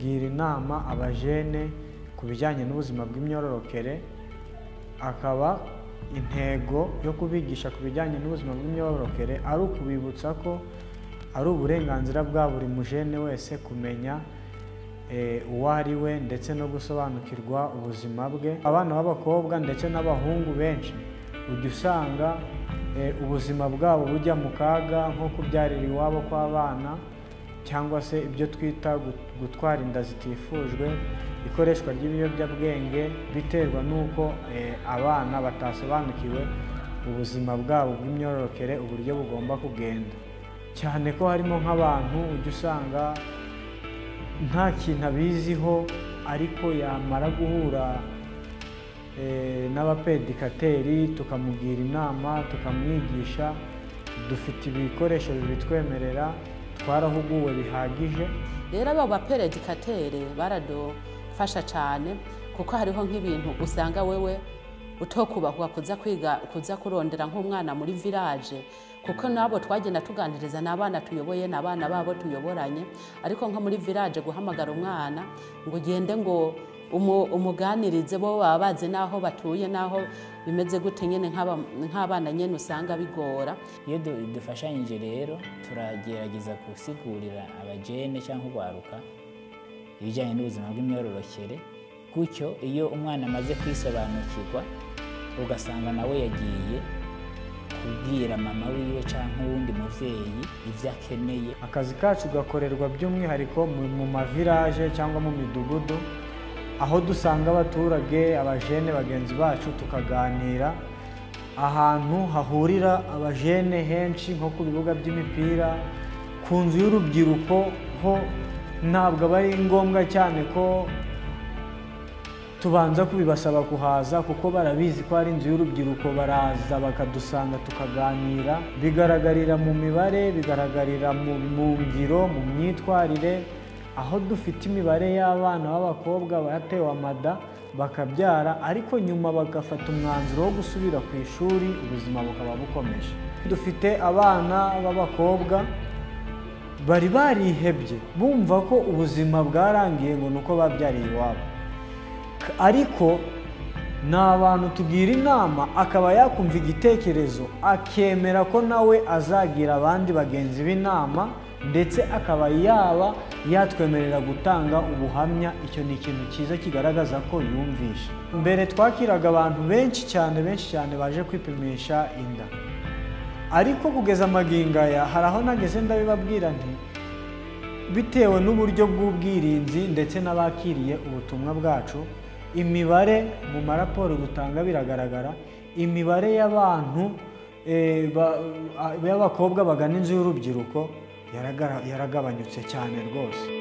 kugira inama abajene ku bijyanye n'ubuzima bw'imyororokere akaba intego yo kubigisha ku bijyanye n'ubuzima bw'imyororokere ari ukubibutsa ko ari uburenganzira bwa buri mujene wese kumenya eh, uwo ari we ndetse no gusobanukirwa ubuzima bwe. Abana b'abakobwa ndetse n'abahungu benshi ujya usanga eh, ubuzima bwabo bujya mu kaga nko kubyarira iwabo kw'abana cyangwa se ibyo twita gut- gutwara inda zitifujwe ikoreshwa ry'ibiyobyabwenge biterwa n'uko eh, abana batasobanukiwe ubuzima bwabo bw'imyororokere uburyo bugomba kugenda. Cyane ko harimo nk'abantu ujya usanga nta kintu abiziho ariko yamara guhura eh, n'abapedikateri tukamugira inama tukamwigisha dufite ibikoresho bibitwemerera twarahuguwe bihagije. Rero abo baperedikatere baradufasha cyane kuko hariho nk'ibintu usanga wewe utokubahwa kuza kwiga kuza kurondera nk'umwana muri village. Kuko nabo twagenda tuganiriza n'abana tuyoboye n'abana babo tuyoboranye. Ariko nko muri village guhamagara umwana ngo ugende ngo umuganirize bo baba bazi n'aho batuye n'aho bimeze gute nyine nk'aba- nk'abana nyine usanga bigora. Iyo du- dufashanyije rero turagerageza gusigurira abajene cyangwa urwaruka ibijyanye n'ubuzima bw'imyororokere gutyo iyo umwana amaze kwisobanukirwa ugasanga nawe yagiye kubwira mama wiwe cyangwa uwundi mubyeyi ibyo akeneye. Akazi kacu gakorerwa by'umwihariko mu mu mavilaje cyangwa mu midugudu aho dusanga abaturage abajene bagenzi bacu tukaganira ahantu hahurira abajene henshi nko ku bibuga by'imipira ku nzu y'urubyiruko ho ntabwo aba ari ngombwa cyane ko tubanza kubibasaba kuhaza kuko barabizi ko ari inzu y'urubyiruko baraza bakadusanga tukaganira bigaragarira mu mibare bigaragarira mu ngiro mu myitwarire aho dufite imibare y'abana b'abakobwa batewe amada bakabyara ariko nyuma bagafata umwanzuro wo gusubira ku ishuri ubuzima bukaba bukomeje. Dufite abana b'abakobwa bari barihebye bumva ko ubuzima bwarangiye ngo ni uko babyariye iwabo. Ariko ni abantu tugira inama akaba yakumva igitekerezo akemera ko nawe azagira abandi bagenzi b'inama ndetse akaba yaba yatwemerera gutanga ubuhamya. Icyo ni ikintu cyiza kigaragaza ko yumvisha mbere twakiraga abantu benshi cyane benshi cyane baje kwipimisha inda. Ariko kugeza amagingo aya hari aho nageze ndabibabwira nti bitewe n'uburyo bw'ubwirinzi ndetse n'abakiriye ubutumwa bwacu imibare mu maraporo dutanga biragaragara. Imibare y'abantu eh, ba- a- y'abakobwa bagana inzu y'urubyiruko yaragabanyutse cyane rwose.